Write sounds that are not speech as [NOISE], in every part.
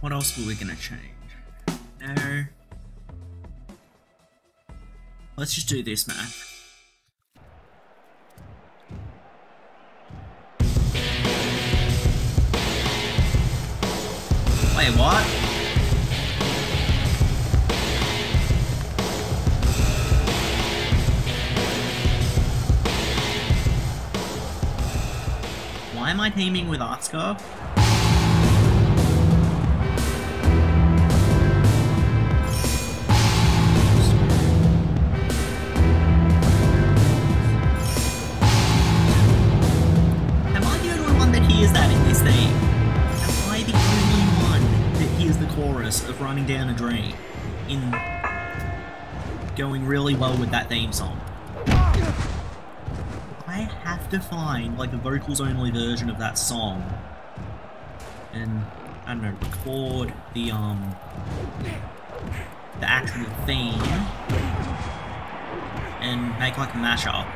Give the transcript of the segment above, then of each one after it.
What else were we gonna change? No. Let's just do this map. Wait, what? Why am I teaming with Oscar? Going really well with that theme song? I have to find like a vocals only version of that song and I don't know, record the um the actual theme and make like a mashup.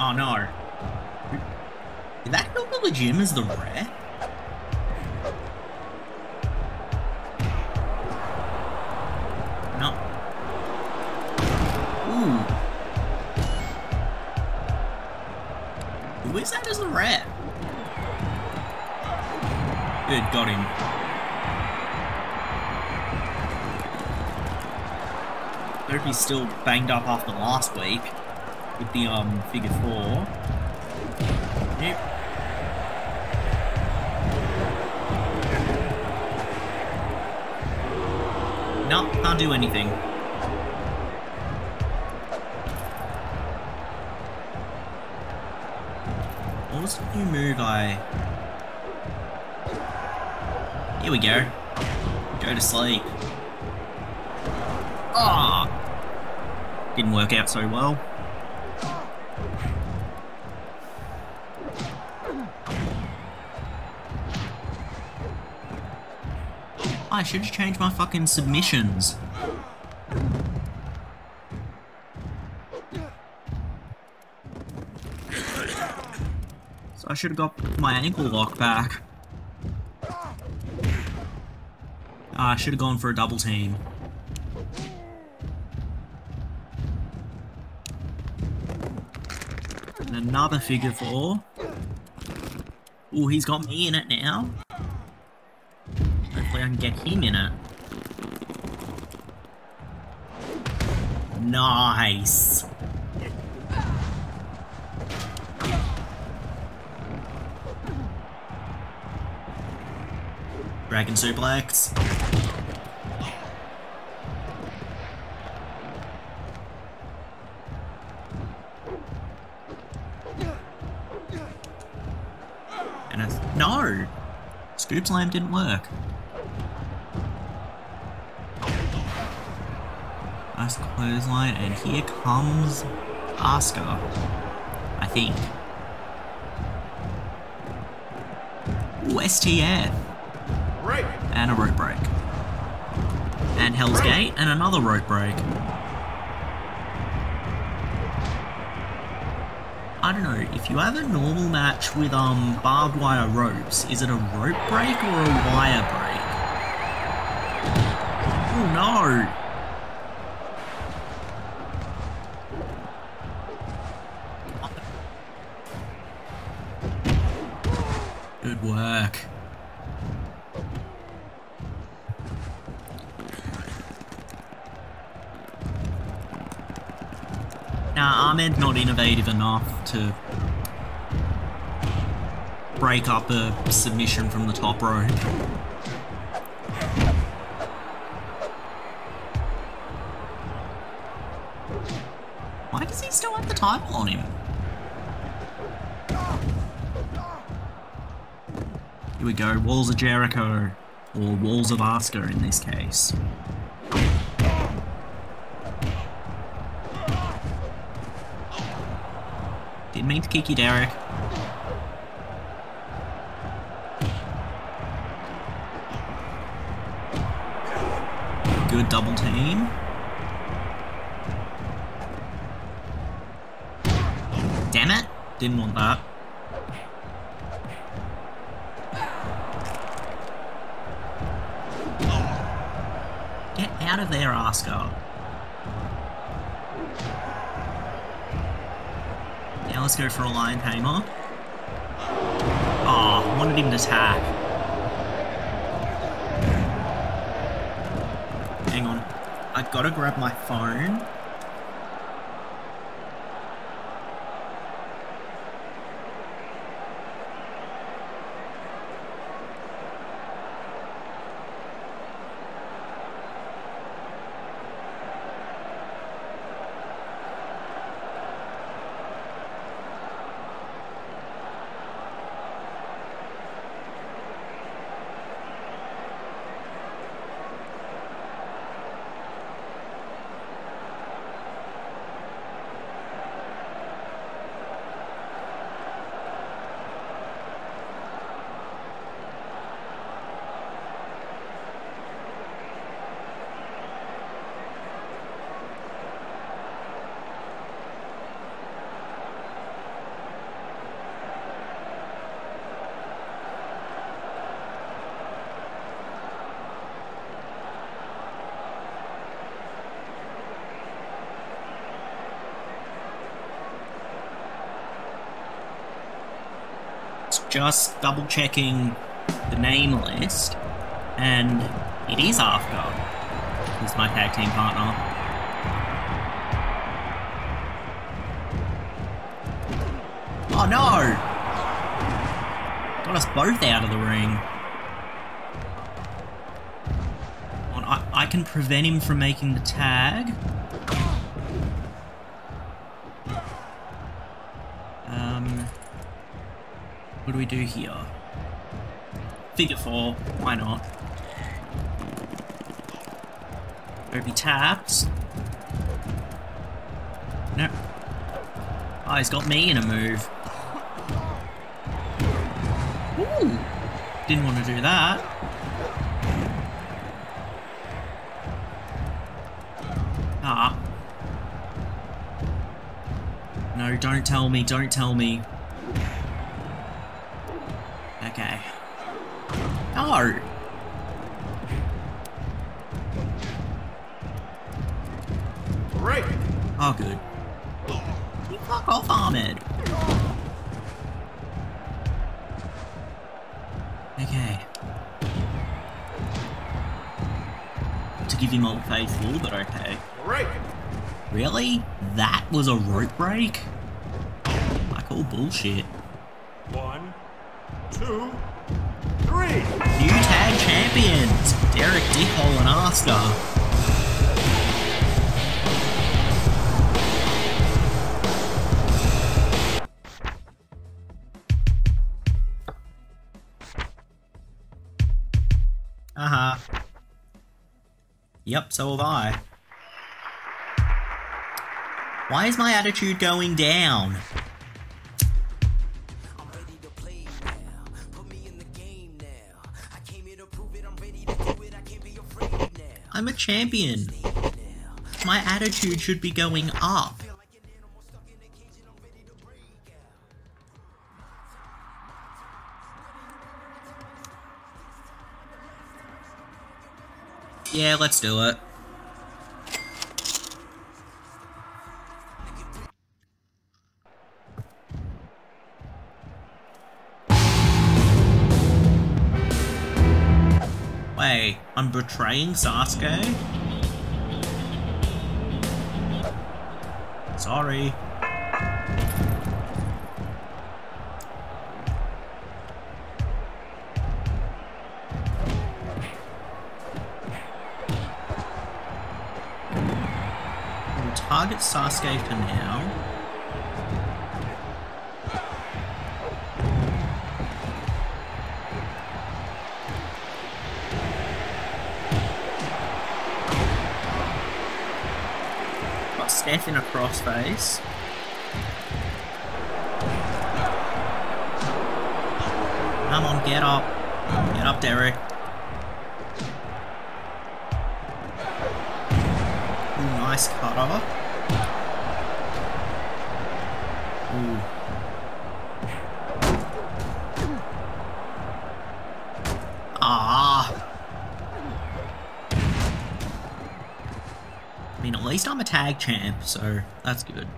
Oh no. The gym as the rare? No. Ooh. Who is that as the rat? Good, got him. I Hope he's still banged up after last week with the um figure four. Yep. No, can't do anything. What was the new move I... Here we go. Go to sleep. Ah! Didn't work out so well. I should have changed my fucking submissions. So I should have got my ankle lock back. Ah, I should have gone for a double team. And another figure four. Oh, he's got me in it now. I can get him in it. Nice. Dragon suplex. And it's no. Scoop slam didn't work. Nice clothesline, and here comes Asuka. I think. Ooh, STF. Right. And a rope break. And Hell's Gate, and another rope break. I don't know, if you have a normal match with um barbed wire ropes, is it a rope break or a wire break? Oh no! Innovative enough to break up a submission from the top rope. Why does he still have the title on him? Here we go, Walls of Jericho, or Walls of Asuka in this case. Underneath Kiki Derrick. Good double team. Damn it. Didn't want that. Get out of there, Oscar. Now let's go for a Lion Tamer. Oh, wanted him to attack. Hang on. I gotta grab my phone. Just double checking the name list, and it is Afghan. Who's my tag team partner. Oh no! Got us both out of the ring. I can prevent him from making the tag. We do here? Figure four. Why not? Opie taps. No. Oh, he's got me in a move. Ooh. Didn't want to do that. Ah. No, don't tell me, don't tell me. Bullshit. One, two, three. New tag champions, Derek Dikhol and Oscar. Uh-huh. Yep, so have I. Why is my attitude going down? Champion. My attitude should be going up. Yeah, let's do it. I'm betraying Sasuke? Sorry. We'll target Sasuke for now. Steph in a crossface. Come on, get up. Get up, Derek. Nice cutter. Ooh. Tag champ, so that's good.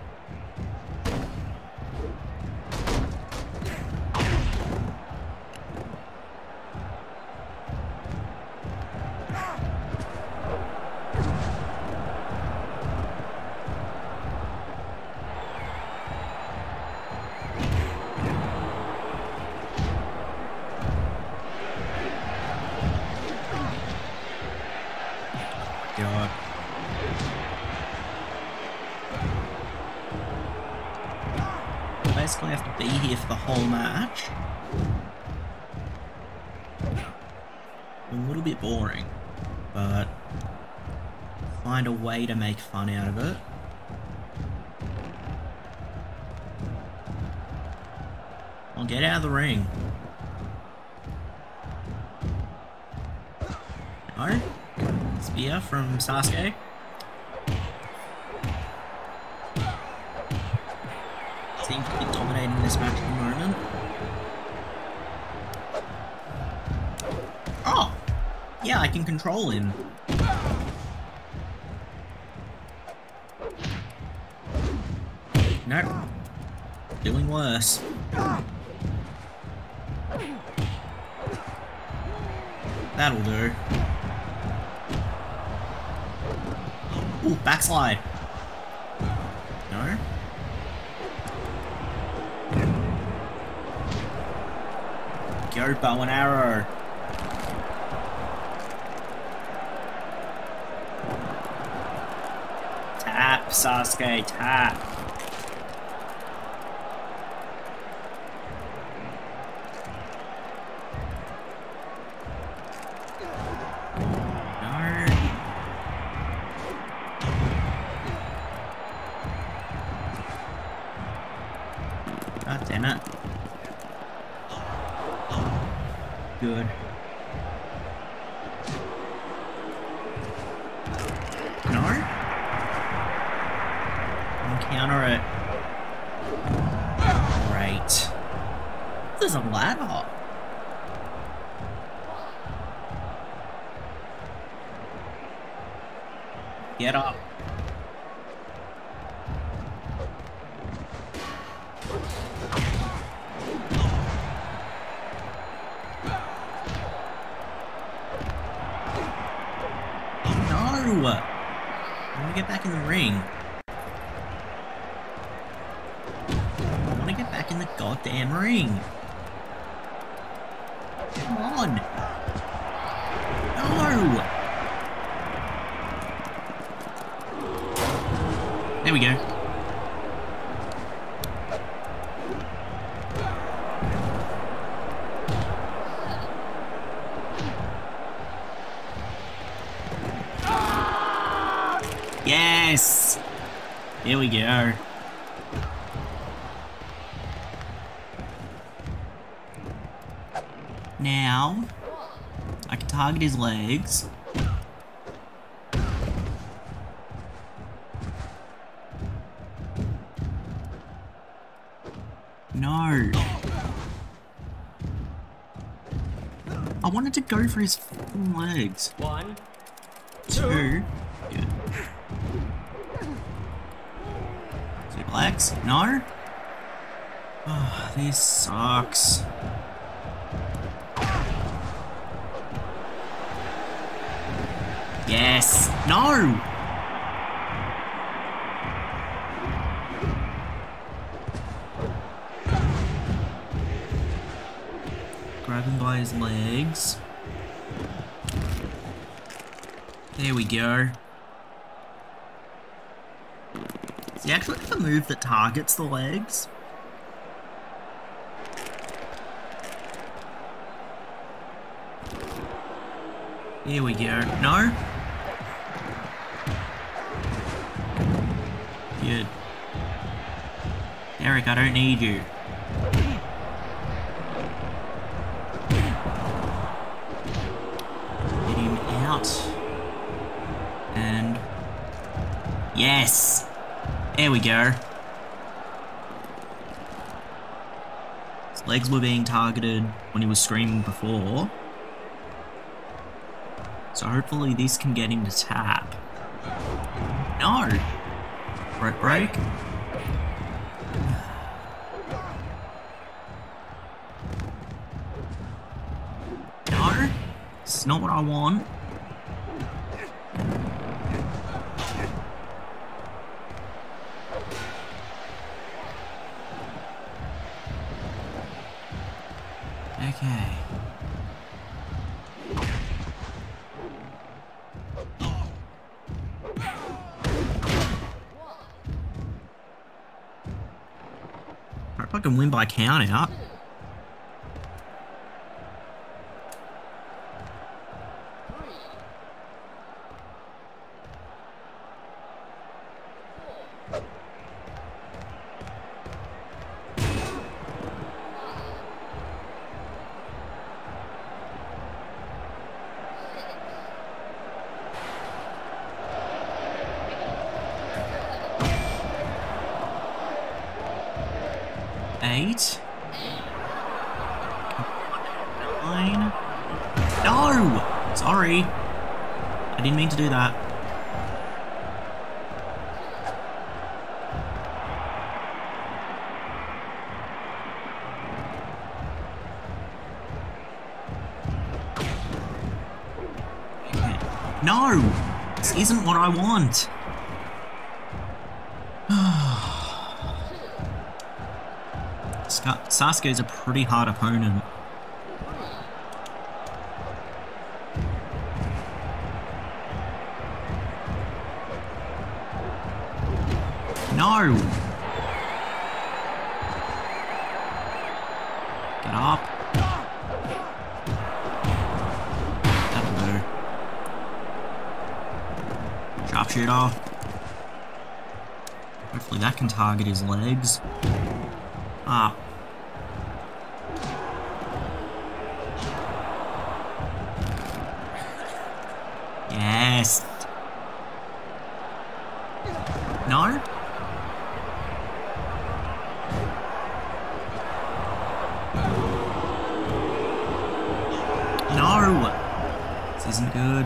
Ooh, backslide. No? Go bow and arrow. Tap, Sasuke, tap. We go. Now, I can target his legs. No. I wanted to go for his legs. One, Two. Good. Suplex? No? Oh, ah, this sucks. Yes! No! Grab him by his legs. There we go. See, actually have a move that targets the legs. Here we go. No? Good. Eric, I don't need you. Get him out. And... Yes! There we go. His Legs were being targeted when he was screaming before. So hopefully this can get him to tap. No! Rope break. No! It's not what I want. I count out. Ska- Sasuke is a pretty hard opponent. No! Get up. That'll do. Sharpshooter. Hopefully that can target his legs. No! This isn't good.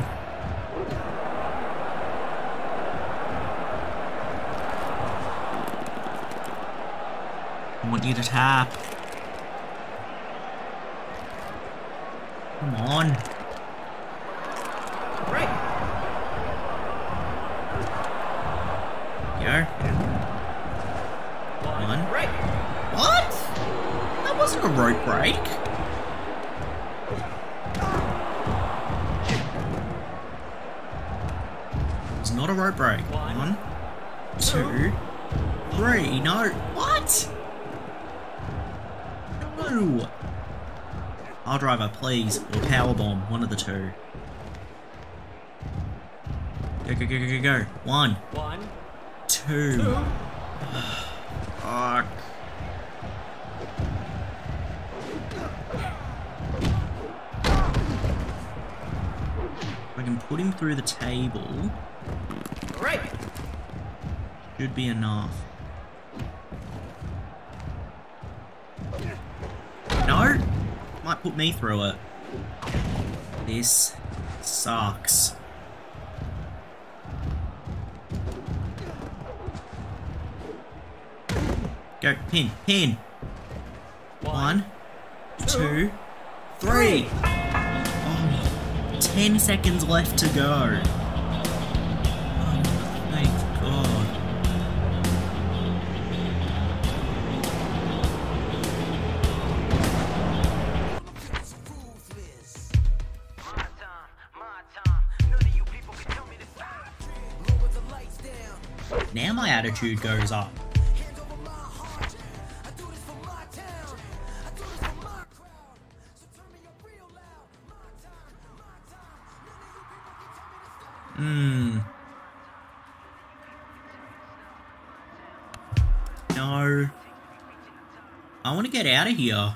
I want you to tap. Come on. Right. One. One. Right. What? That wasn't a rope break. Rope break. One. Two, three. No. What? No. Piledriver, please. Or power bomb. One of the two. Go, go, go, go, go, go. One, One. two. Two. Fuck. I can put him through the table. Should be enough. No! Might put me through it. This sucks. Go, pin, pin. One, two, three. Oh, ten seconds left to go. Me to stop. Hmm. No. I want to get out of here.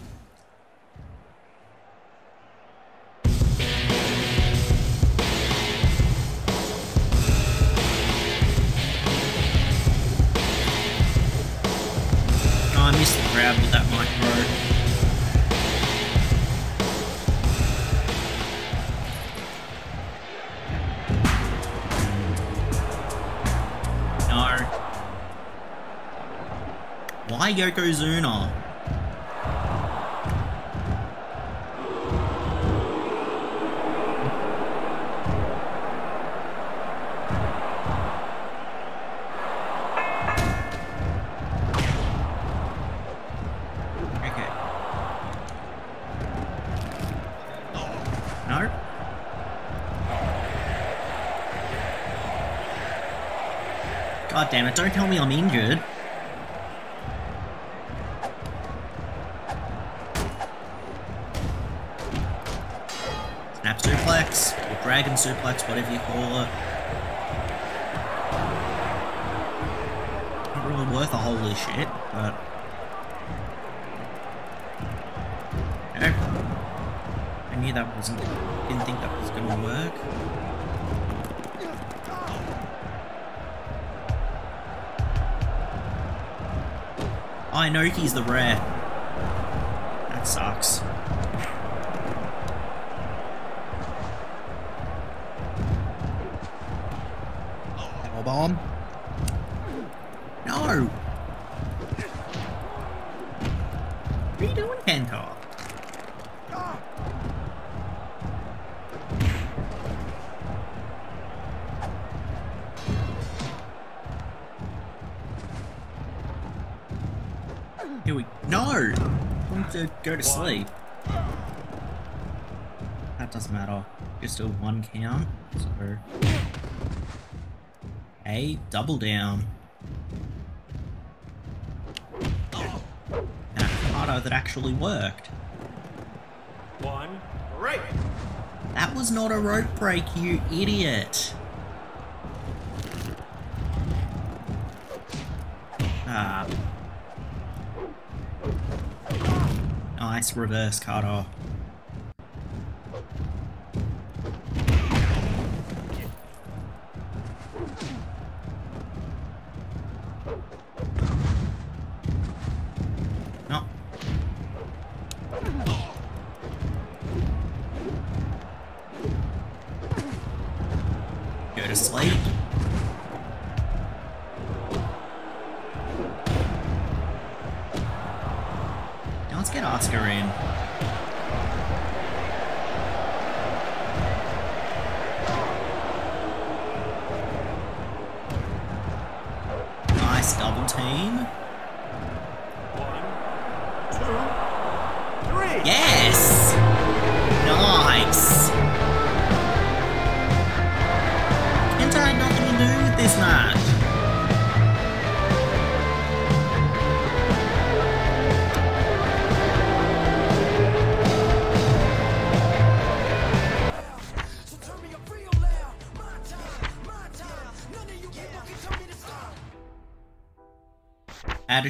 Why Yokozuna? Okay. No? God damn it, don't tell me I'm injured. Suplex, whatever you call it. Not really worth a holy shit, but... Okay. I knew that wasn't. Didn't think that was gonna work. Oh, I know he's the rare. That sucks. Go to sleep. That doesn't matter. Just a one count. So a double down. Kado that actually worked. One, break. That was not a rope break, you idiot. Reverse cutter. No. Get Oscar in.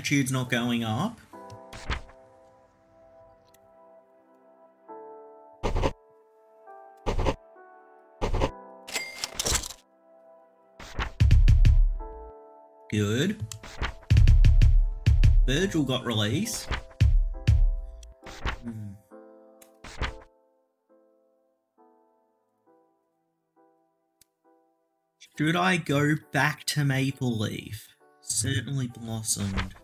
Attitude's not going up. Good. Virgil got released. Hmm. Should I go back to Maple Leaf? Certainly blossomed.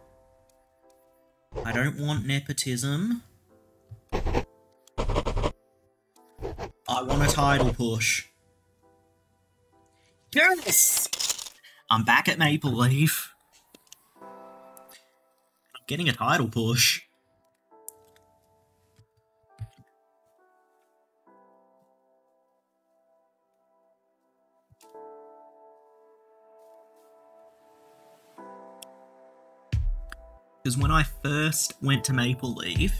I don't want nepotism. I want a title push. Yes! I'm back at Maple Leaf. I'm getting a title push. Because when I first went to Maple Leaf,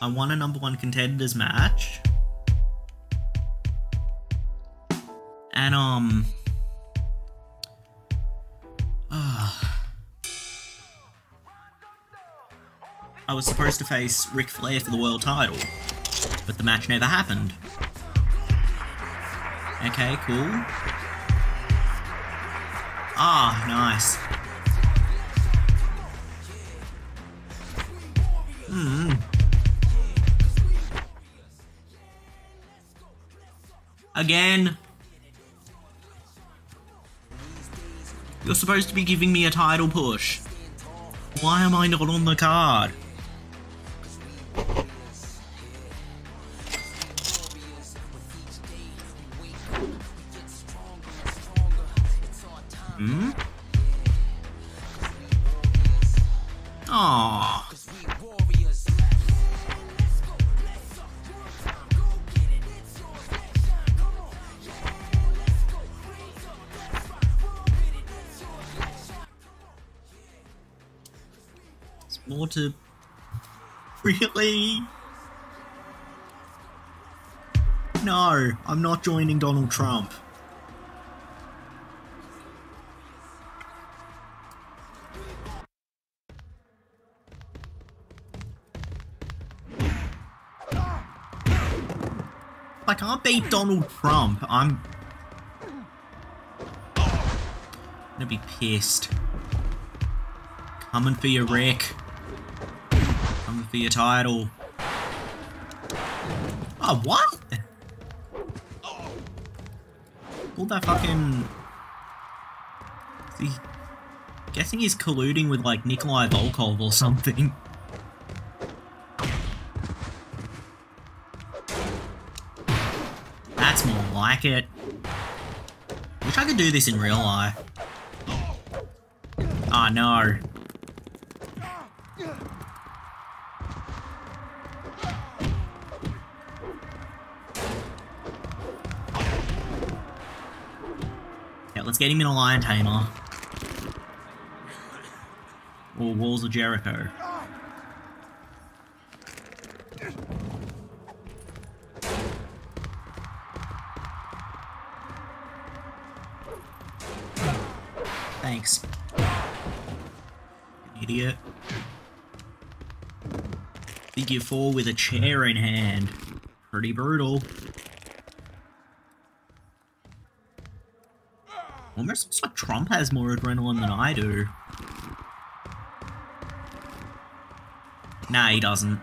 I won a number one contenders match. And, um. ah. I was supposed to face Ric Flair for the world title, but the match never happened. Okay, cool. Ah, nice. Hmm. Again. You're supposed to be giving me a title push. Why am I not on the card? More to... Really? No, I'm not joining Donald Trump. I can't beat Donald Trump, I'm gonna be pissed. Coming for you, Rick. For your title. Oh, what? All that fucking... He... Guessing he's colluding with, like, Nikolai Volkov or something. That's more like it. Wish I could do this in real life. Ah, no. Get him in a lion tamer. Or Walls of Jericho. Thanks. Idiot. Figure four with a chair in hand. Pretty brutal. Almost looks like Trump has more adrenaline than I do. Nah, he doesn't.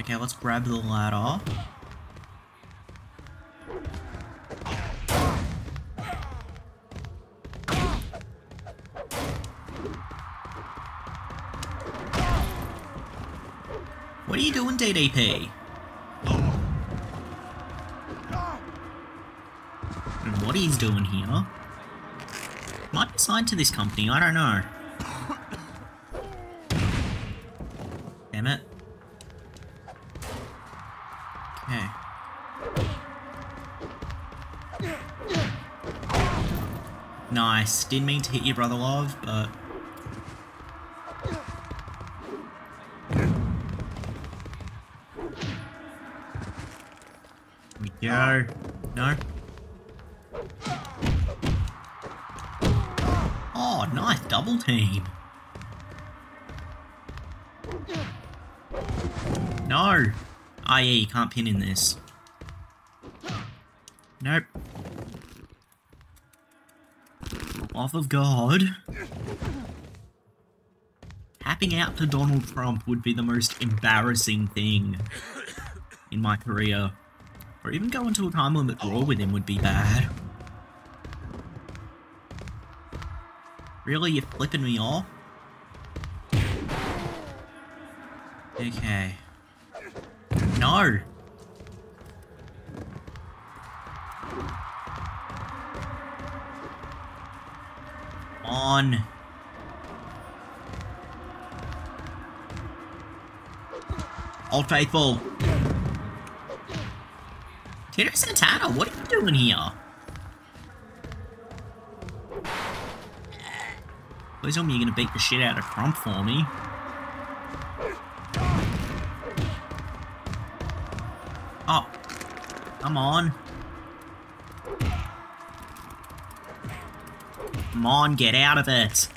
Okay, let's grab the ladder. What are you doing, DDP? Doing here? Might be signed to this company, I don't know. Damn it. Okay. Nice. Didn't mean to hit you, brother love, but... Here we go. No? Double team. No. Ah, yeah, you can't pin in this. Nope. Off of God. Tapping out to Donald Trump would be the most embarrassing thing in my career. Or even going to a time limit draw with him would be bad. Really? You're flipping me off? Okay. No! On. Old Faithful. Tito Santana, what are you doing here? Please tell me you're gonna beat the shit out of Crump for me. Oh, come on. Come on, get out of it.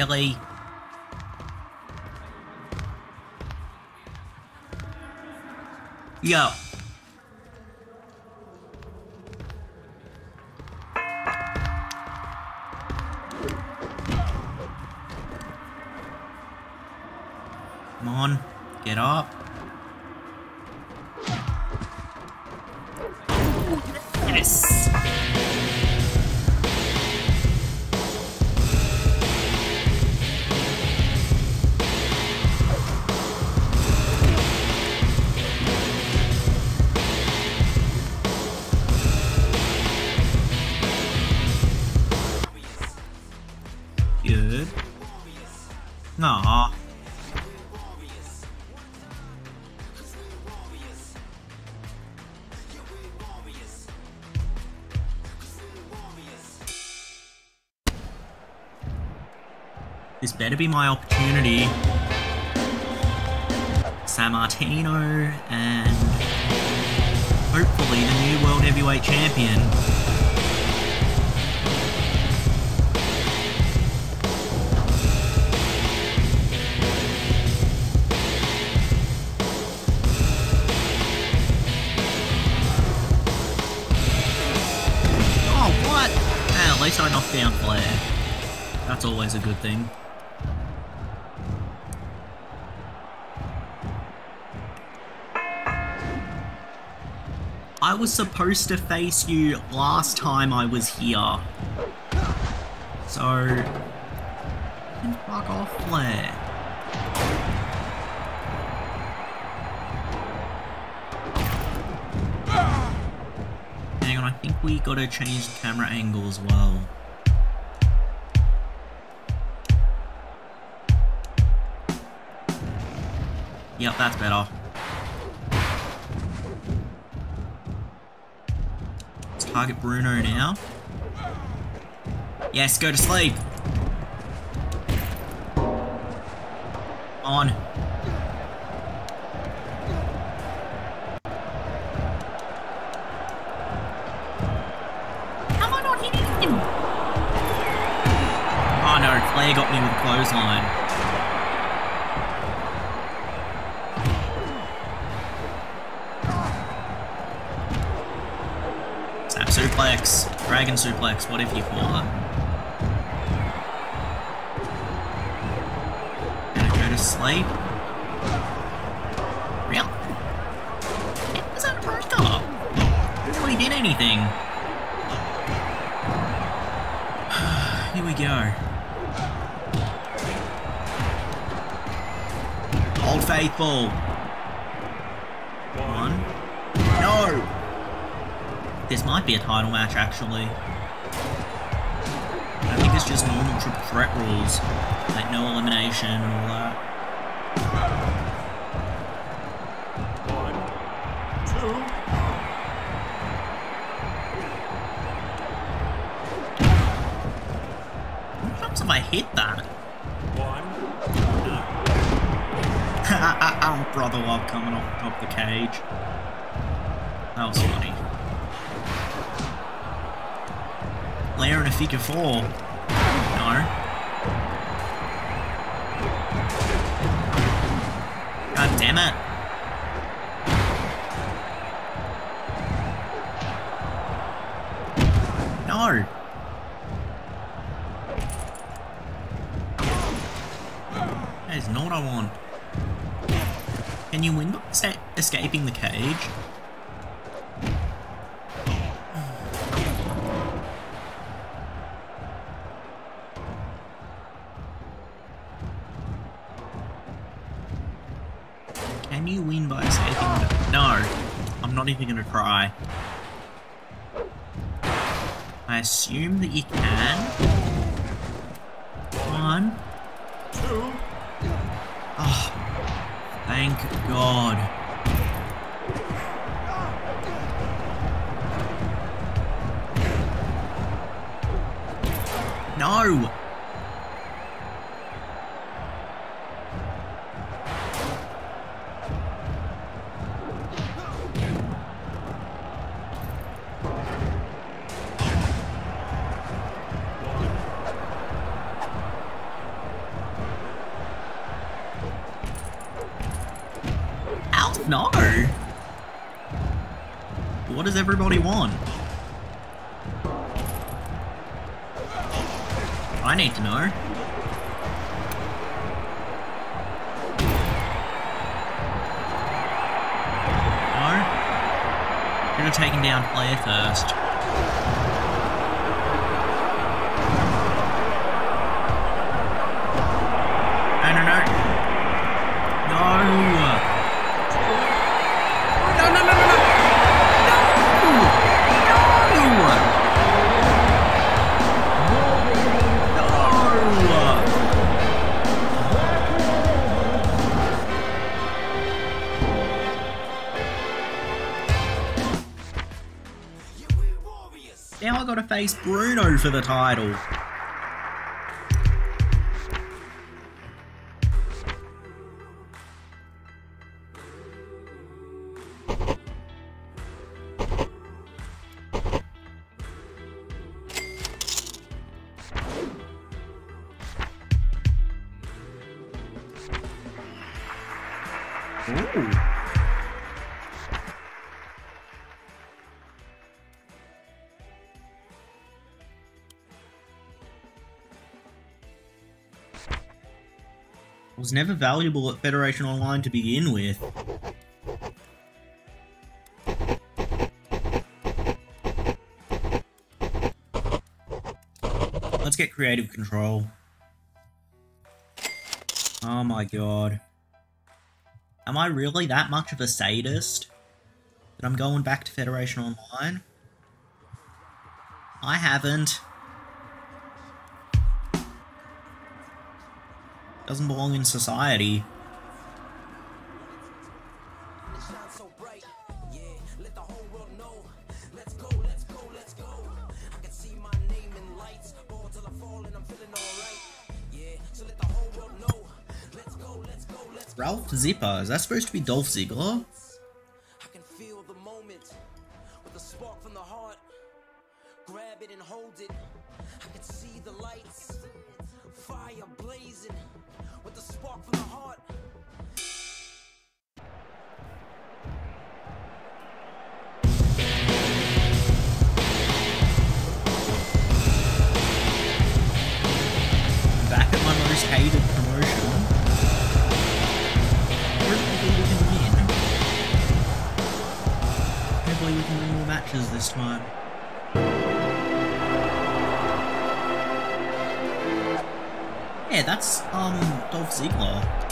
Really? Yo. Better be my opportunity. San Martino and hopefully the new World Heavyweight Champion. Oh, what? At least I knocked down Flair. That's always a good thing. I was supposed to face you last time I was here. So... Fuck off, Flair. Hang on, I think we gotta change the camera angle as well. Yep, that's better. Target Bruno now. Yes, go to sleep. On. Dragon suplex, whatever you call it. Gonna go to sleep. Real? It was. Didn't really did anything. [SIGHS] Here we go. Old Faithful. Be a title match, actually. I think it's just normal triple threat rules. Like no elimination and all that. Figure four. I'm not even gonna try. I assume that you can. One. Two. Ah, thank God. No! Face Bruno for the title. Was never valuable at Federation Online to begin with. Let's get creative control. Oh my god. Am I really that much of a sadist? That I'm going back to Federation Online? I haven't. Doesn't belong in society. Ralph Zipper, is that supposed to be Dolph Ziggler? I can feel the moment with a spark from the heart. Grab it and hold it. I can see the lights, fire blazing with a spark from the heart. Back at my most hated promotion. Where's we can win? Hopefully we can win more matches this time. Yeah, that's um Dolph Ziggler.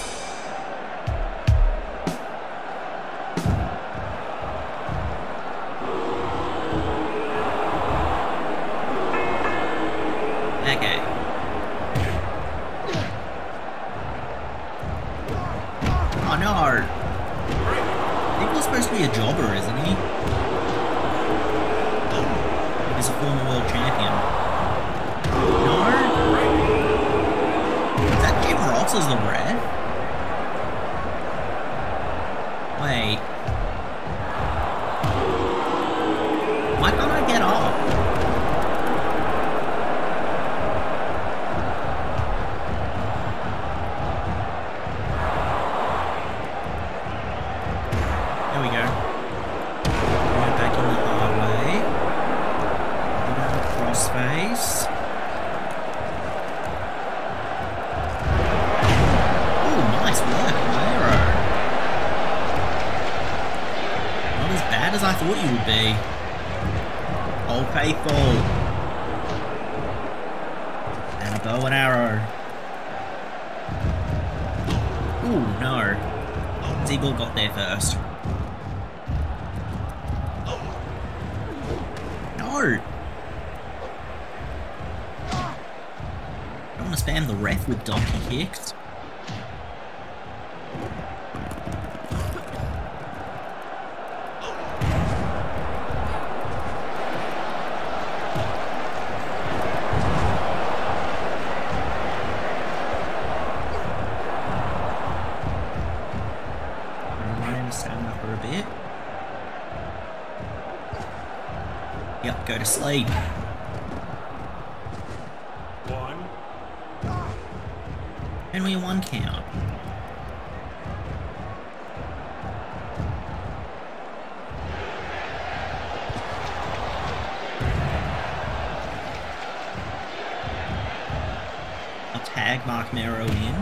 I'll tag Mark Mero in.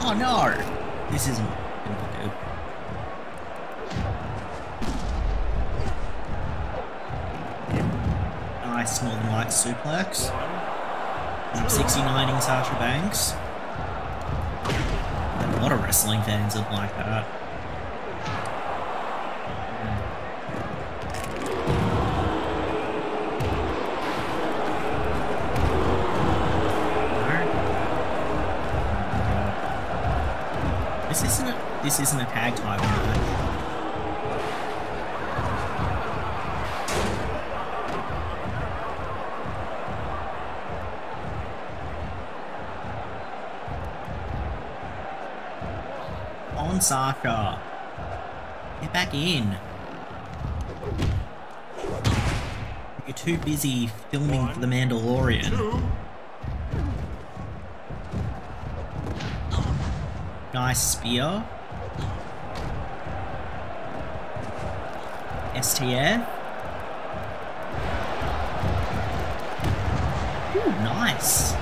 Oh no! This isn't gonna good. Nice Northern Lights suplex. One. I'm 69ing Sasha Banks. A lot of wrestling fans would like that. This isn't a tag title on Sasha. Get back in. You're too busy filming for The Mandalorian. Two. Nice spear. STF. Ooh, nice.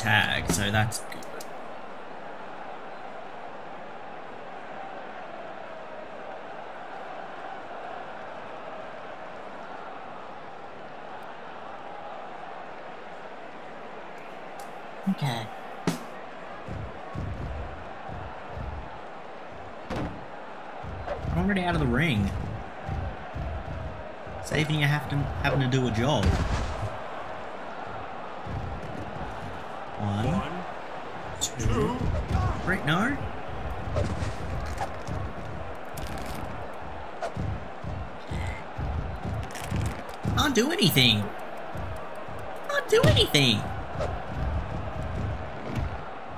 Tag, so that's good. Okay. I'm already out of the ring. Saving you have to having to do a job. One, One. two, Two. three. No. Can't do anything. Can't do anything.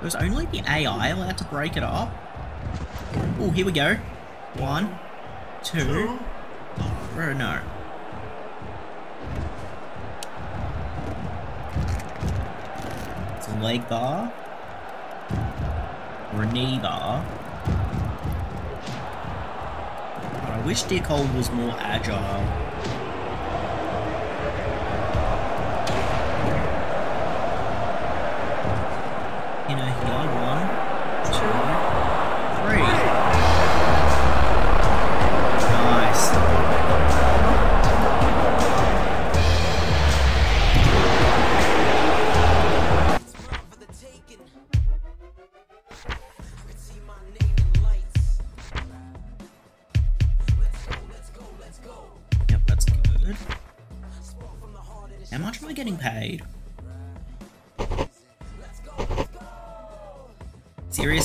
It was only the AI allowed to break it up. Oh, here we go. One, two, Two. Oh, or no. Leg bar. Knee bar. But I wish Dikhol was more agile.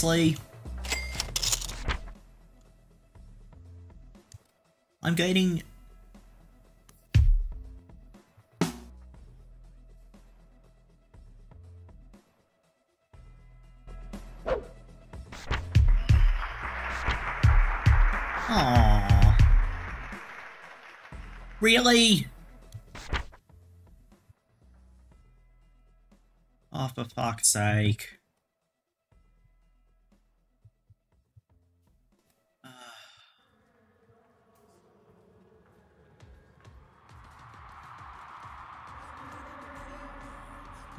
Seriously? I'm gaining... Aww. Really? Oh, for fuck's sake.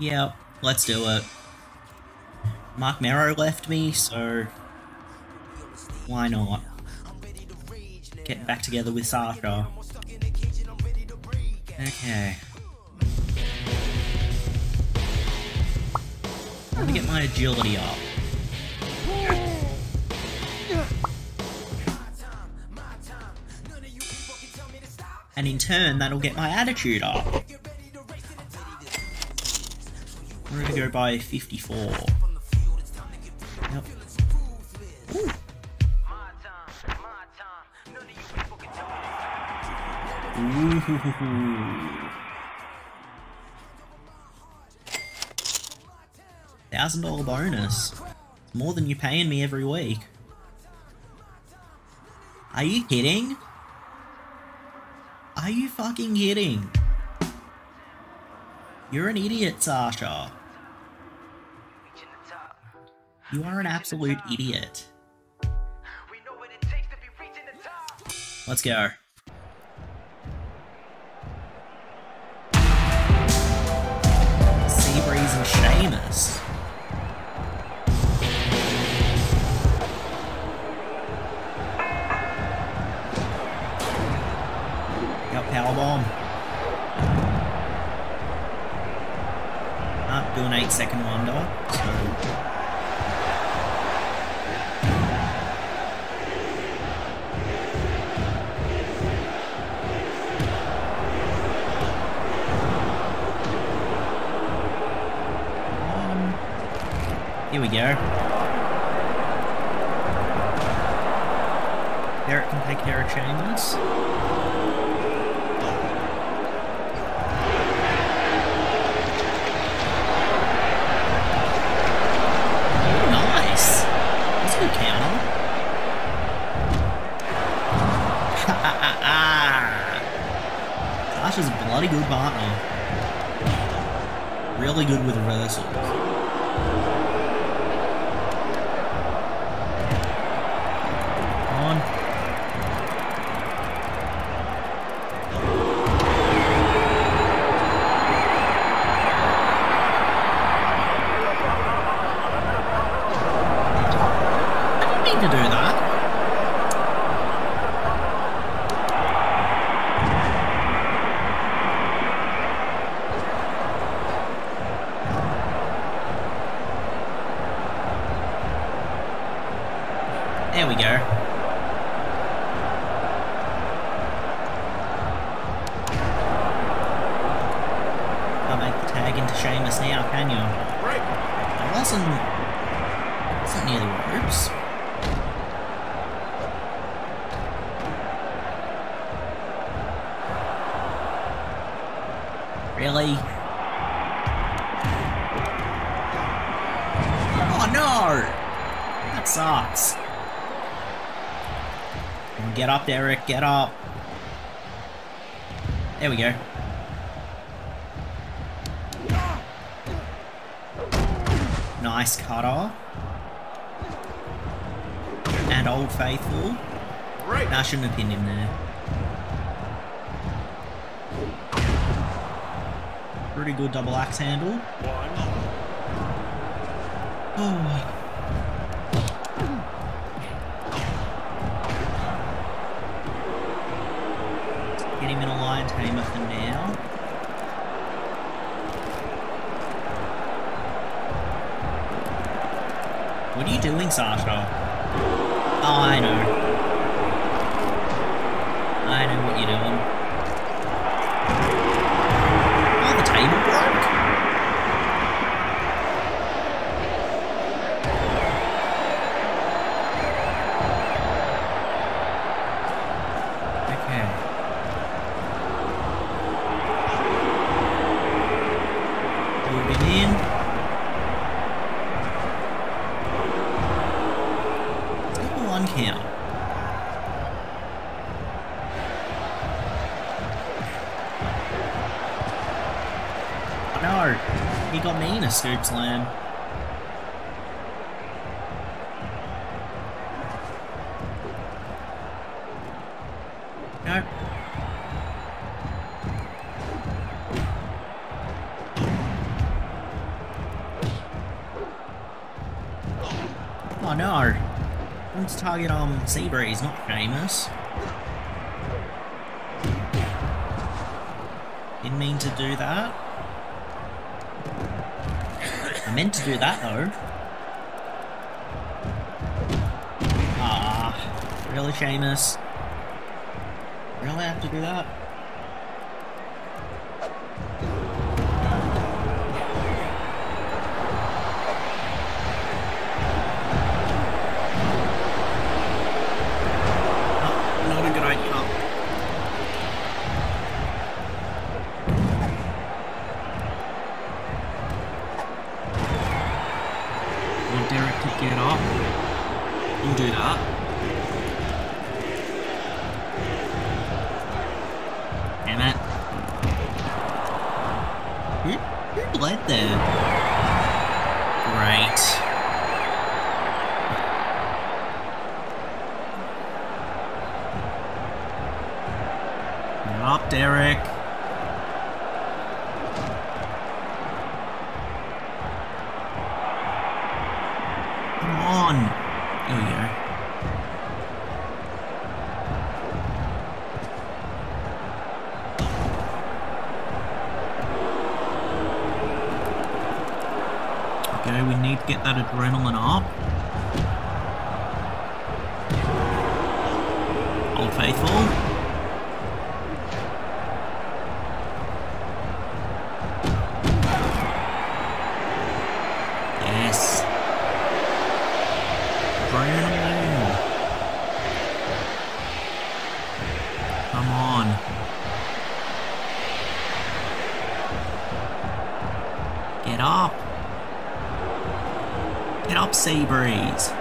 Yep, let's do it. Mark Mero left me, so why not? Get back together with Sasha. Okay. Let me get my agility up. And in turn, that'll get my attitude up. We're gonna go by 54. Yep. Ooh. My time, my time. None of you people can tell me to stop. Ooh. Thousand dollar bonus. It's more than you're paying me every week. Are you kidding? Are you fucking kidding? You're an idiot, Sasha. You are an absolute idiot. Let's go. Seabreeze and Seamus. Got powerbomb. Do an 8 second wonder, so Um, here we go. Derek can take care of Chambers. Bloody good partner. Really good with reversals. Derek, get up. There we go. Nice cutter. And Old Faithful. Nah, I shouldn't have pinned him there. Pretty good double axe handle. Oh. Lion tamer for now. What are you doing, Sasha? Oh, I know. I know what you're doing. target on Seabreeze, not famous. Didn't mean to do that. I meant to do that though. Ah, really, Seamus? Really have to do that? Seabreeze.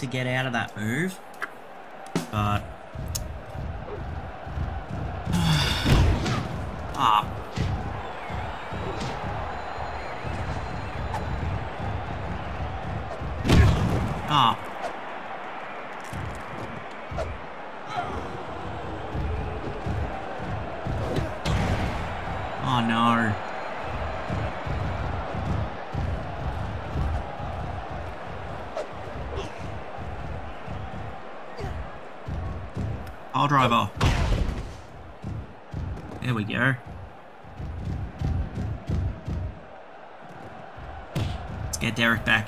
to get out of that move.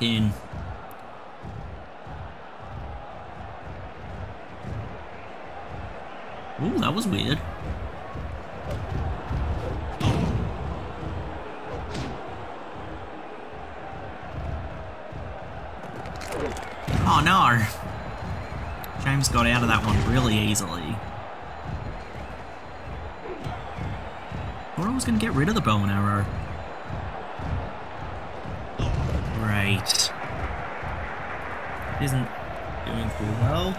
in. Ooh, that was weird. Oh no! James got out of that one really easily. Thought I was going to get rid of the bow and arrow. Chiefs. It isn't doing too well.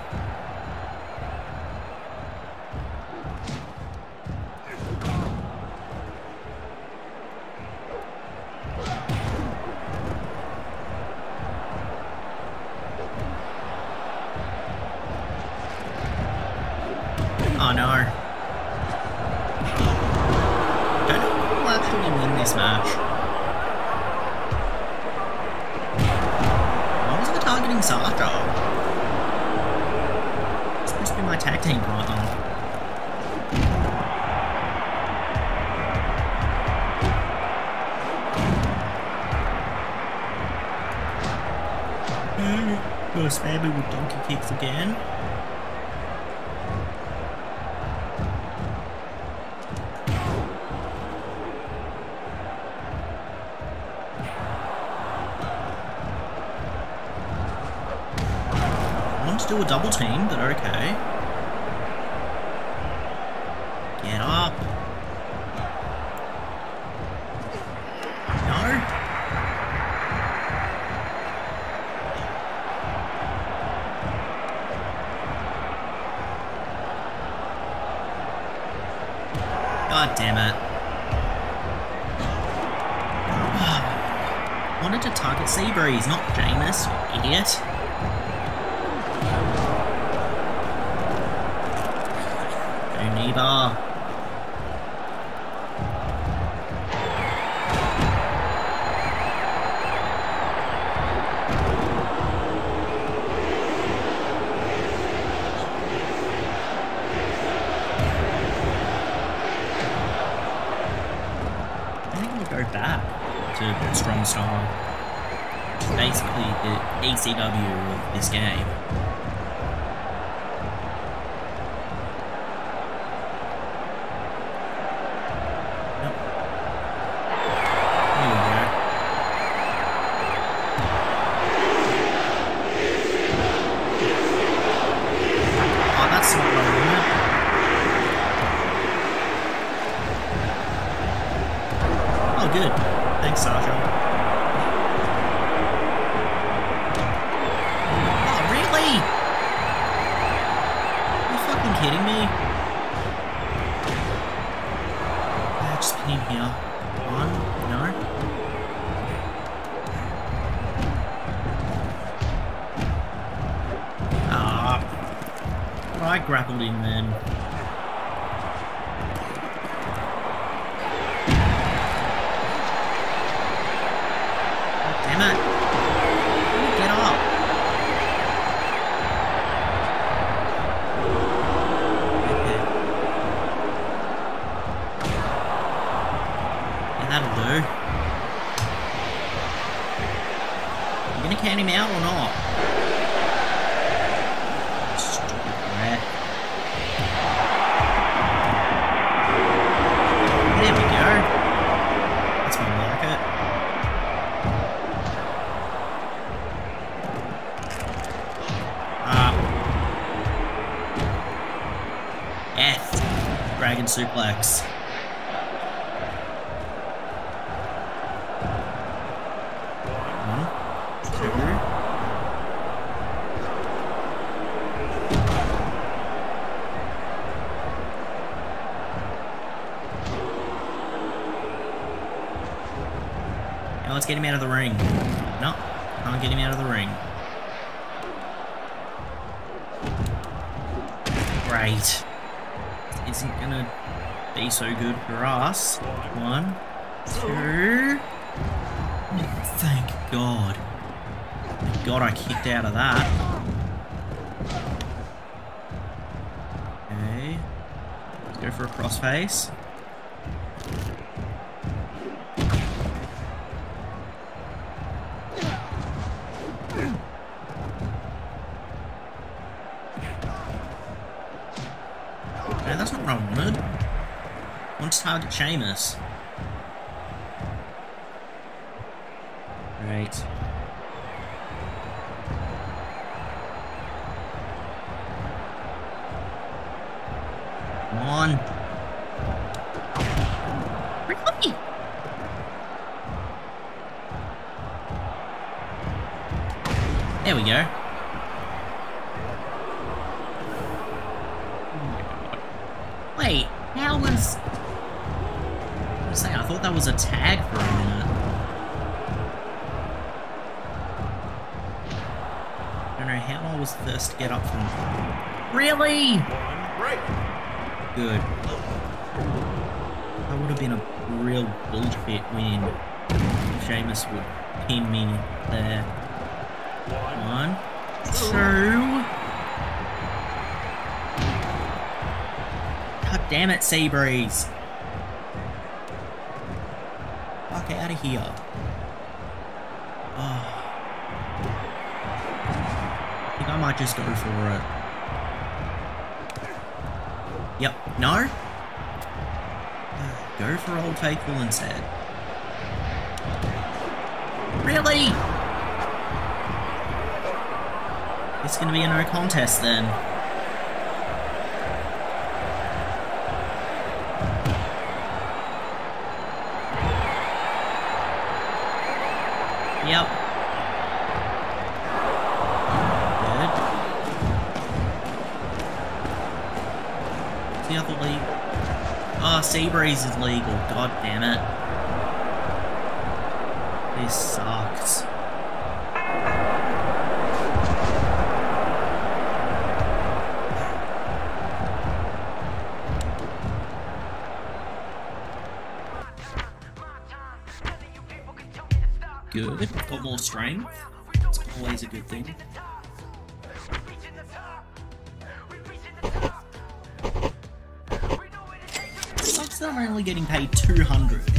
grappled in them. suplex. so good for us. One, two. Thank God. Thank God I kicked out of that. Okay. Let's go for a crossface. Sheamus. Pin me there. One. One, two. God damn it, Seabreeze. Fuck out of here. Oh. I think I might just go for it. Yep. No? Go for Old Faithful instead. Really? It's gonna be a no contest then. Yep. Good. The other league? Oh, Seabreeze is legal. God damn it. This sucks. Good. Got more strength. It's always a good thing. Sucks that I'm only getting paid 200.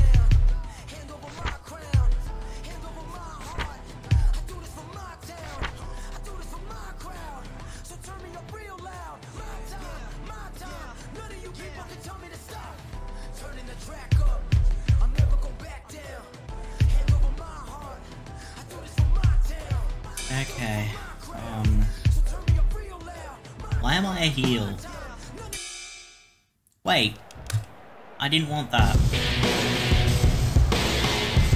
Didn't want that.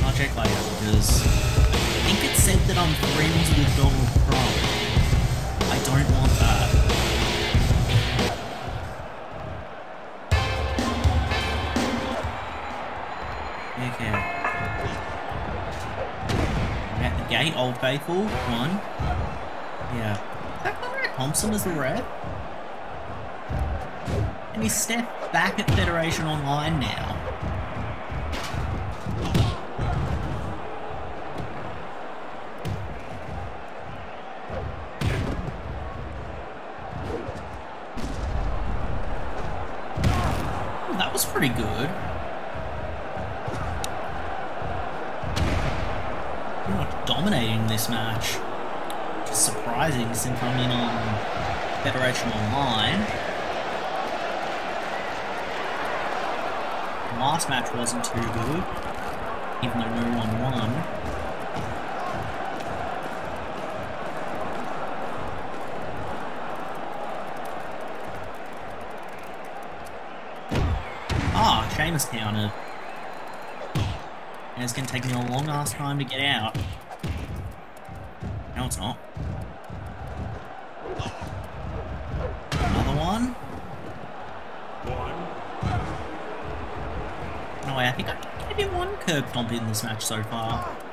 I'll check later because I think it said that I'm friends with Donald Trump. I don't want that. Okay. At the gate, Old Faithful, one. Yeah. Is Thompson as the rep? And he's stepped back at Federation Online now. Wasn't too good, even though no one won. Ah, Sheamus countered. And it's gonna take me a long ass time to get out. No, it's not. Get one curb stomp in this match so far.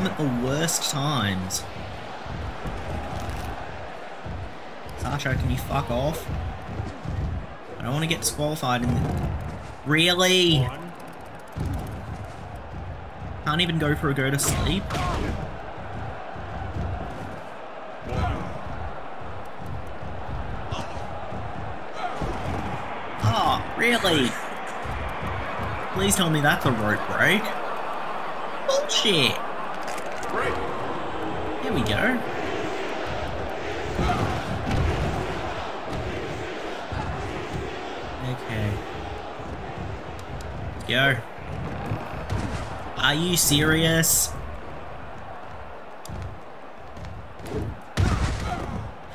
Come at the worst times? Sasha, can you fuck off? I don't want to get disqualified in the... Really? Can't even go for a go to sleep? Oh, really? Please tell me that's a rope break. Bullshit. Break. Here we go. Okay. Go. Are you serious?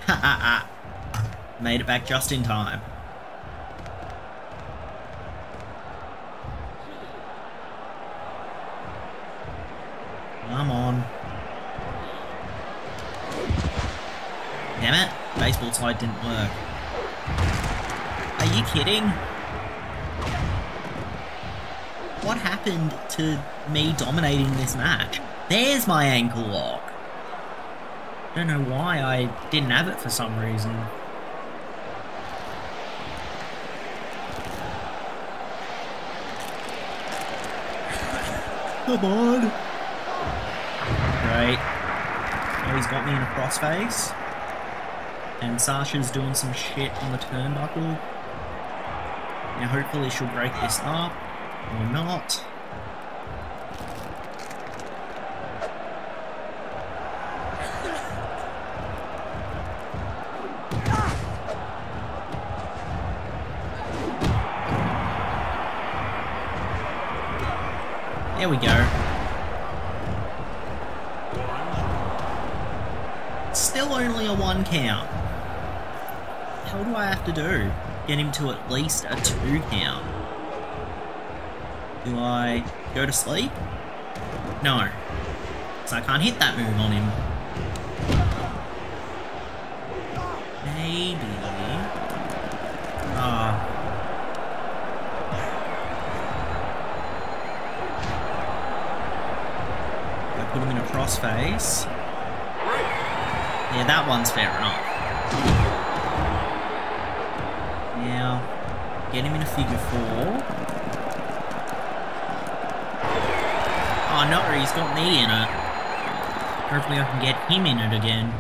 Ha ha ha. Made it back just in time. Slide didn't work. Are you kidding? What happened to me dominating this match? There's my ankle lock. Don't know why I didn't have it for some reason. [LAUGHS] Come on. Great. Oh, he's got me in a crossface. And Sasha's doing some shit on the turnbuckle. Now hopefully she'll break this up. Or not. There we go. Still only a one count. How do I have to do? Get him to at least a two count. Do I go to sleep? No. So I can't hit that move on him. Maybe. Ah. I put him in a crossface. Yeah, that one's fair enough. Get him in a figure four. Oh no, he's got me in it. Uh, hopefully I can get him in it again.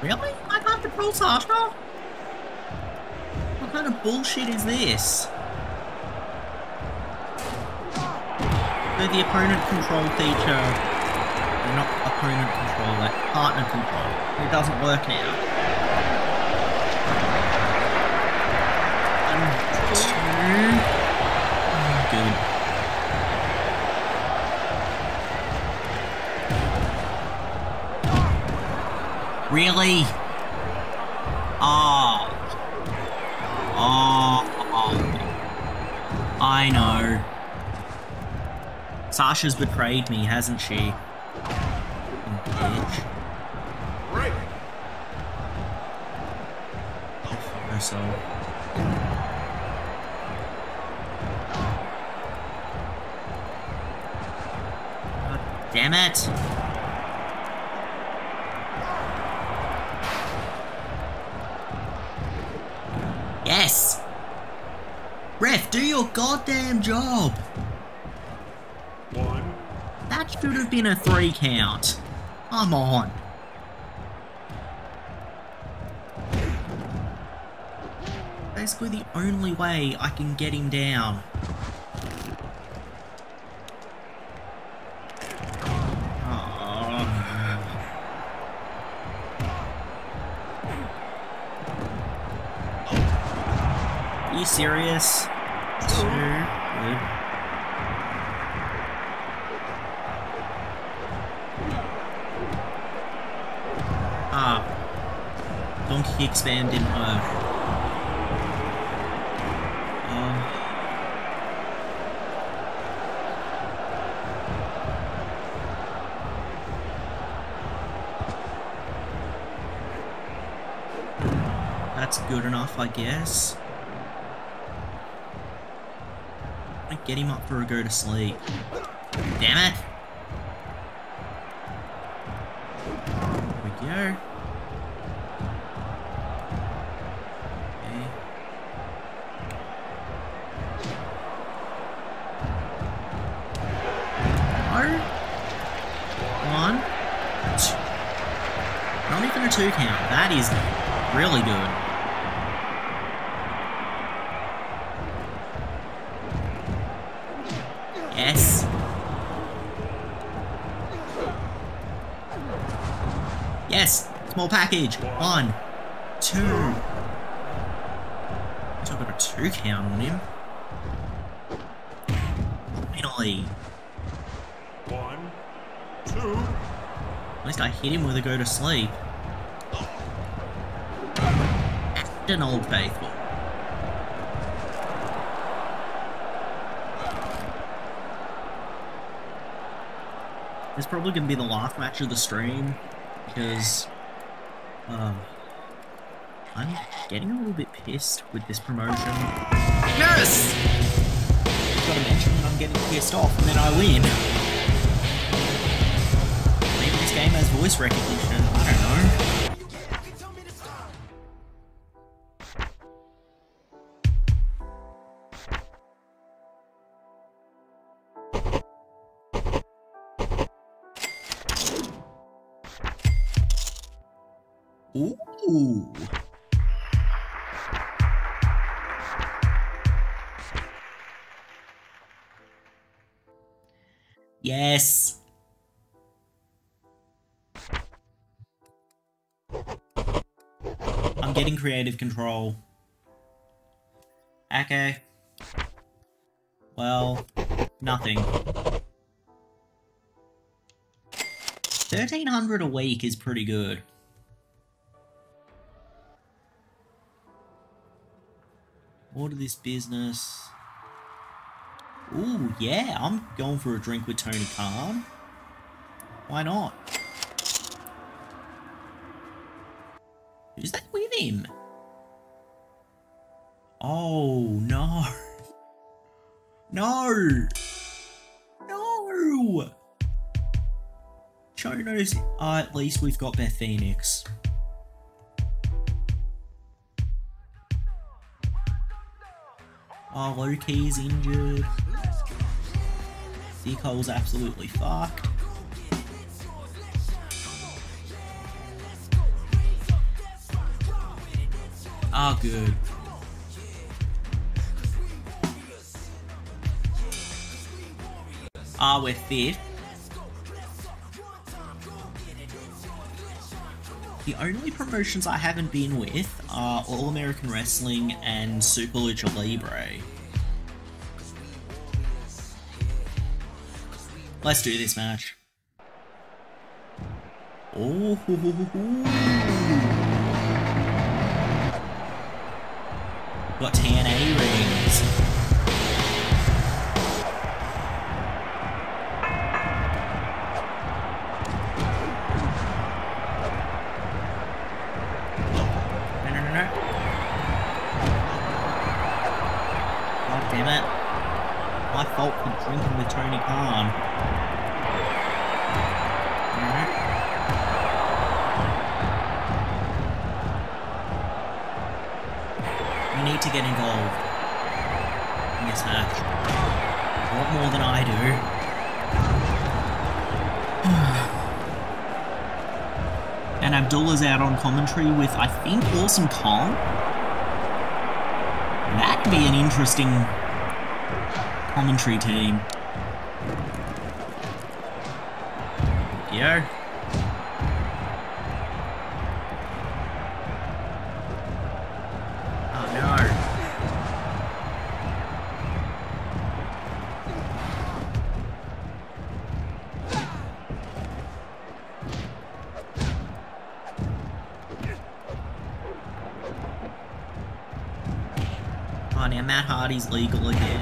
Really? I can't control Sasha? What kind of bullshit is this? So the opponent control feature, not opponent control, like partner control, it doesn't work now. One, two. Oh, good. Really? Oh. Oh. I know. Sasha's betrayed me, hasn't she? Been a three count. Come on. Basically the only way I can get him down. Serious? Two. Good. Ah. Donkey kick spam. Um. That's good enough, I guess. I get him up for a go to sleep. Damn it! Package. One. Two. So I got a two count on him. Finally. One, two, At least I hit him with a go to sleep. An Old Faithful. This is probably going to be the last match of the stream because um, I'm getting a little bit pissed with this promotion. Yes! Gotta mention that I'm getting pissed off and then I win. Maybe this game has voice recognition. Creative control. Okay. Well, nothing. 1300 a week is pretty good. Order this business. Ooh, yeah, I'm going for a drink with Tony Khan. Why not? Who's that Oh, no. No! No! Chono's, uh, at least we've got Beth Phoenix. Oh, Loki's injured. Cole's absolutely fucked. Ah, good. Ah, we're fifth. The only promotions I haven't been with are All American Wrestling and Super Lucha Libre. Let's do this match. Oh, got TNA rings. Commentary with, I think, Awesome Kong. That'd be an interesting commentary team. Hardy's legal again.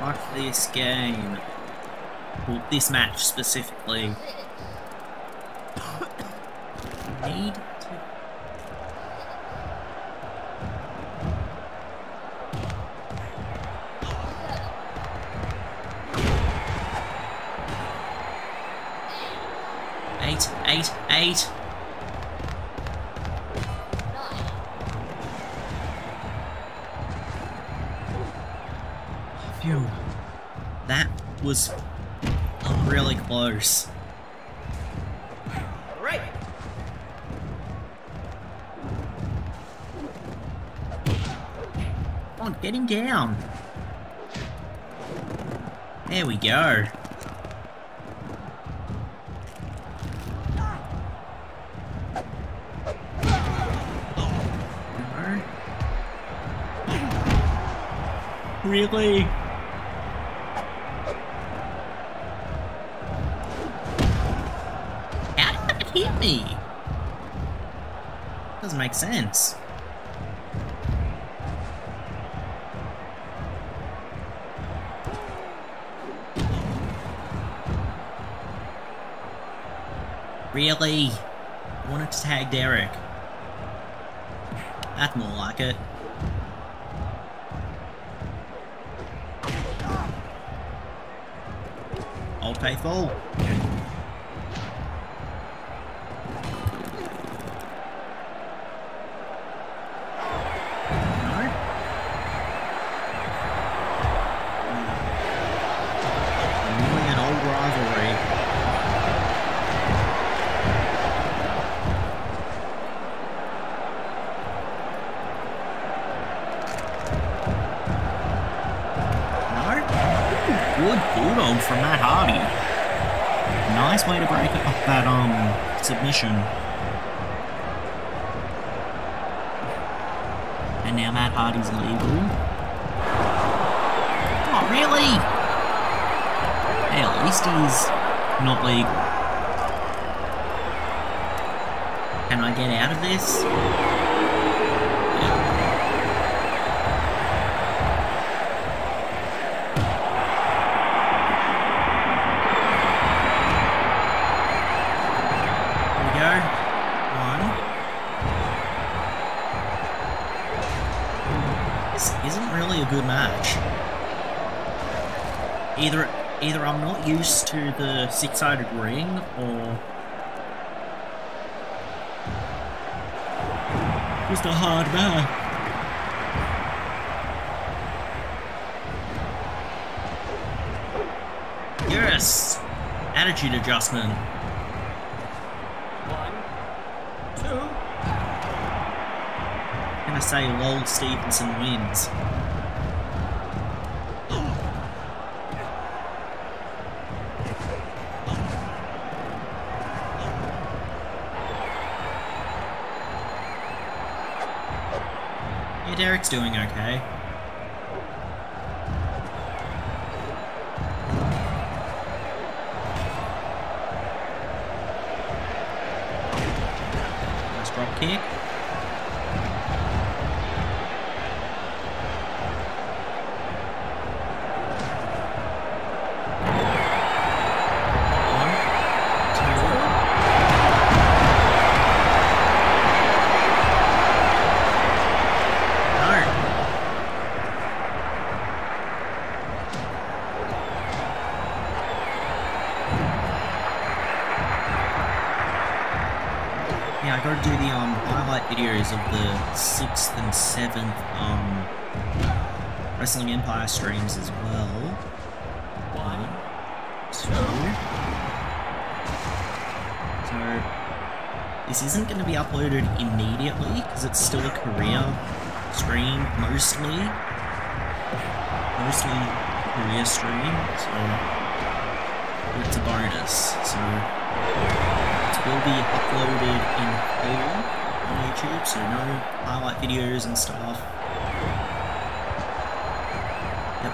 Like this game. Well, this match specifically. [COUGHS] Need was really close. Come on, get him down. There we go. Really? make sense. Really? I wanted to tag Derek. That's more like it. Old Faithful. six-sided ring or just a hard man. Yes! Attitude adjustment. One, two. I'm gonna say old Stevenson wins. doing okay.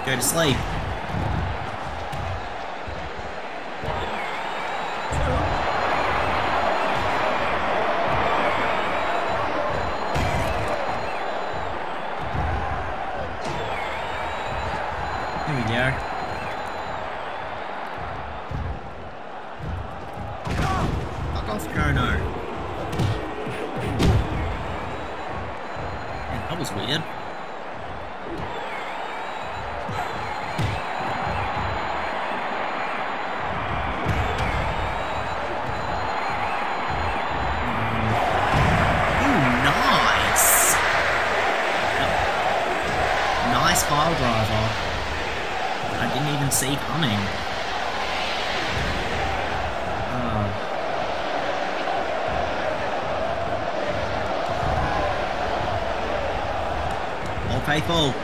Go to sleep. All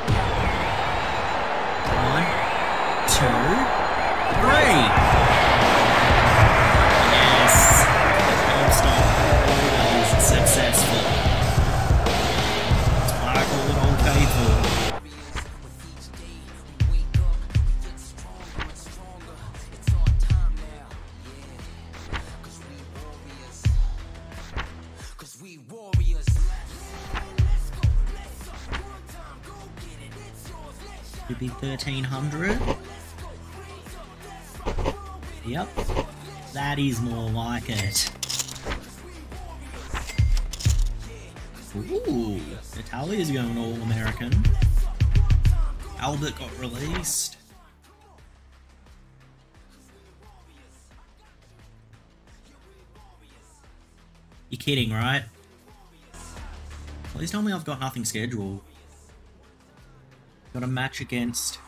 1300. Yep. That is more like it. Ooh, Italia's going all American. Albert got released. You're kidding, right? Please tell me I've got nothing scheduled. Got a match against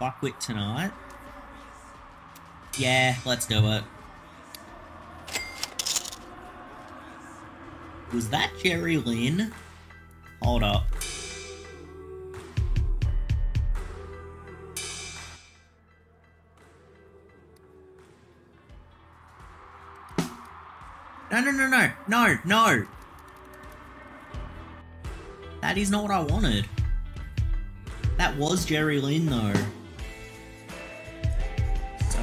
Buckwit tonight. Yeah, let's do it. Was that Jerry Lynn? Hold up. No, no, no, no, no, no. That is not what I wanted. That was Jerry Lynn, though. So.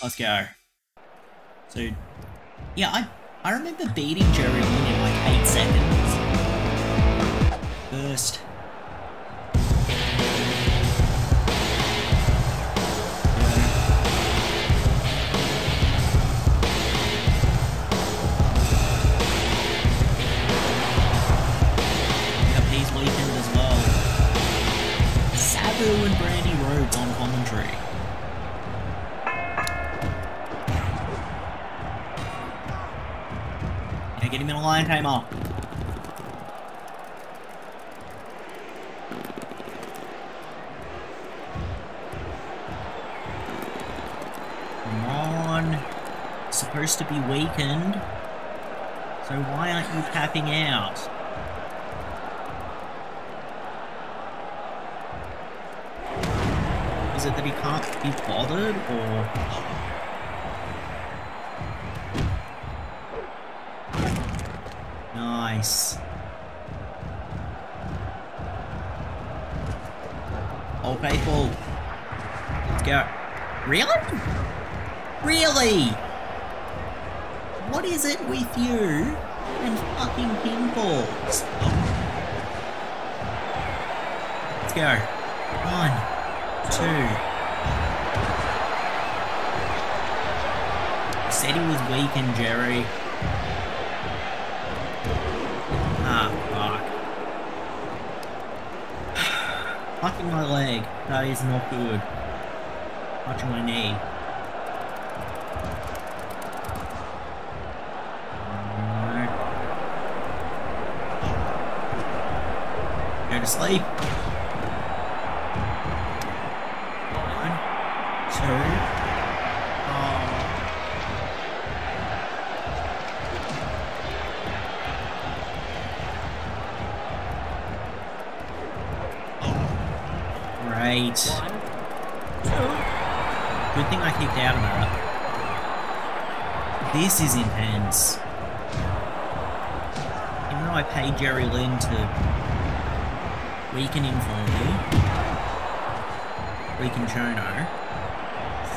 Let's go. So, yeah, I I remember beating Jerry Lynn in like eight seconds. First. Lion tamer. Come on. Supposed to be weakened. So why aren't you tapping out? Is it that he can't be bothered, or... Nice. Faithful. Let's go. Really? Really? What is it with you and fucking pinfalls? Let's go. One, two. Said he was weak and Jerry. Fucking my leg. That is not good. Touching my knee. Go to sleep. Weaken Chono,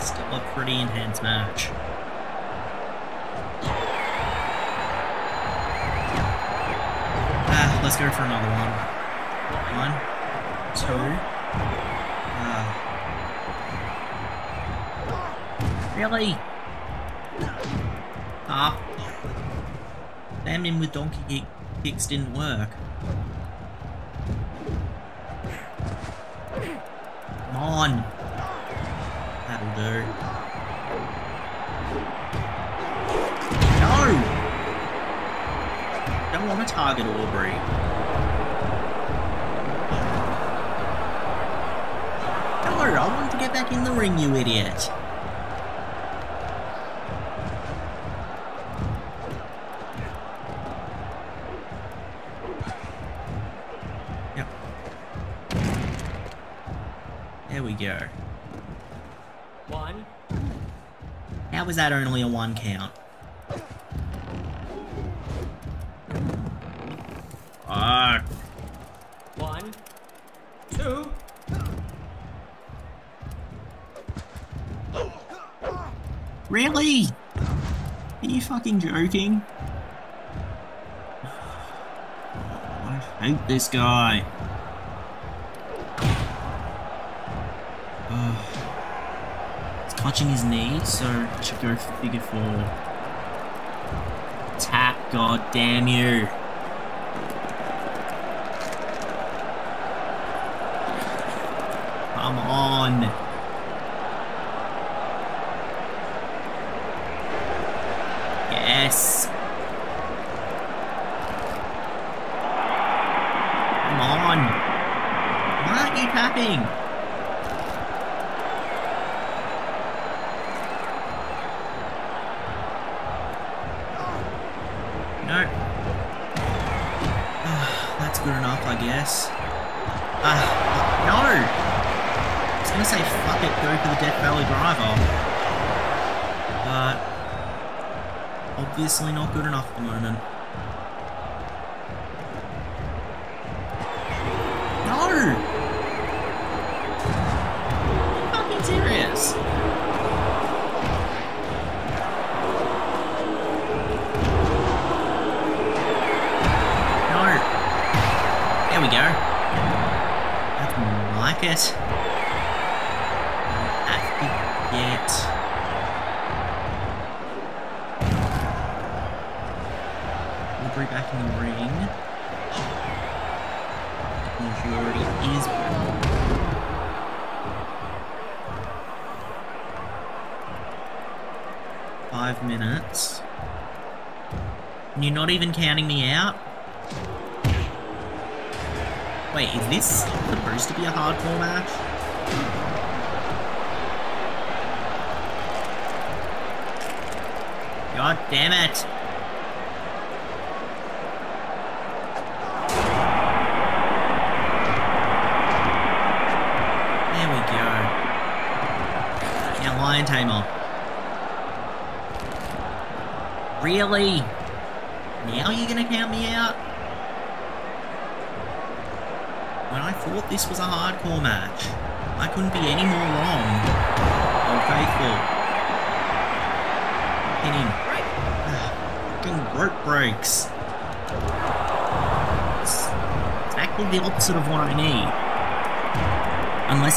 still a pretty intense match. Ah, let's go for another one. One, two. Ah. Really? Ah. Them in with donkey kick kicks didn't work. Back in the ring, you idiot. Yep. There we go. One. How was that only a one count? Fucking joking? I hate this guy. Ugh. He's clutching his knee, so I should go for figure four. Tap, god damn you. Come on. Yes. Come on. Why aren't you tapping? Obviously not good enough at the moment.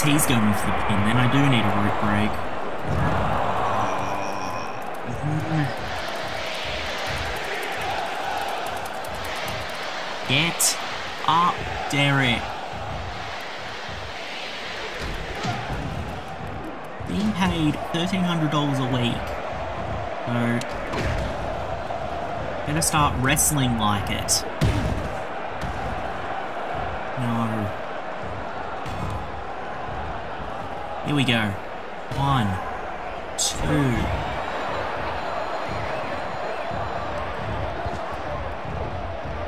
He's going for the pin, then I do need a rope break. Get up, Derek. Being paid $1,300 a week. So, better start wrestling like it. go. One, two.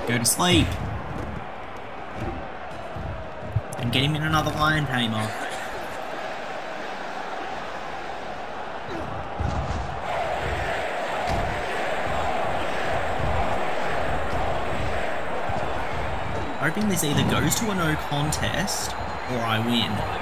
Go to sleep. And get him in another lion tamer. hoping this either goes to a no contest or I win.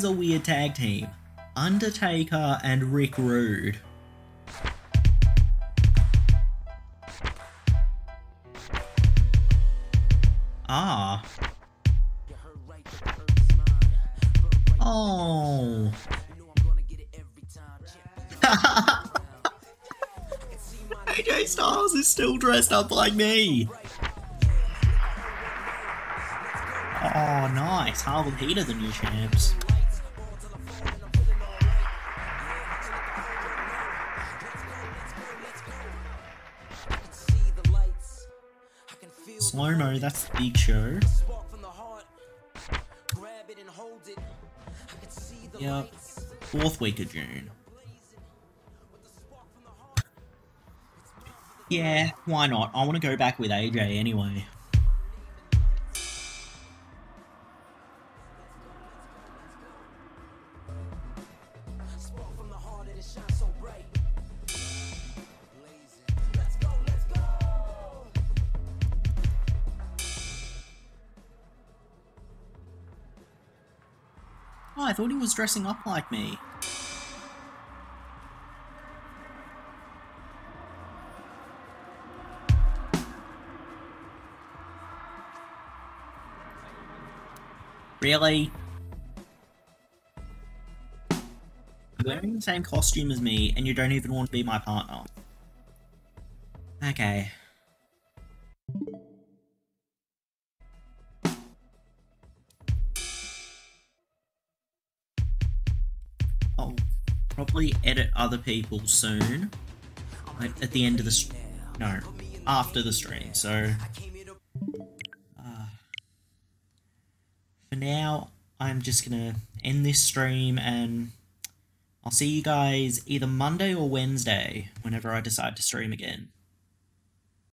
Is a weird tag team. Undertaker and Rick Rude. Ah. Oh. [LAUGHS] AJ Styles is still dressed up like me. Oh, nice. Harlem Heat are the new champs. See the Yep. Fourth week of June. Yeah, why not? I want to go back with AJ anyway. Dressing up like me. Really? You're wearing the same costume as me and you don't even want to be my partner. Okay. Probably edit other people soon. Like at the end of the no, after the stream. So uh, for now, I'm just gonna end this stream and I'll see you guys either Monday or Wednesday whenever I decide to stream again.